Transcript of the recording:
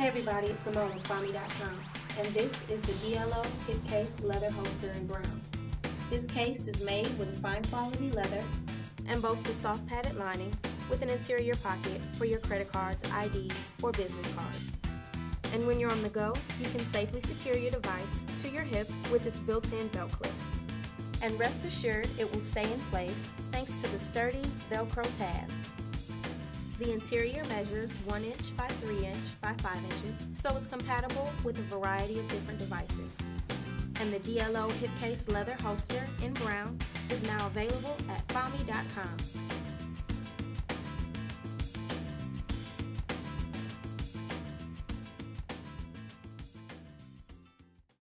Hey everybody, it's Simone with Fommy.com, and this is the DLO Hip Case Leather Holster in Brown. This case is made with fine quality leather and boasts a soft padded lining with an interior pocket for your credit cards, IDs, or business cards. And when you're on the go, you can safely secure your device to your hip with its built-in belt clip. And rest assured it will stay in place thanks to the sturdy Velcro tab. The interior measures 1 inch by 3 inch by 5 inches, so it's compatible with a variety of different devices. And the DLO Hip Case Leather Holster in brown is now available at Fommy.com.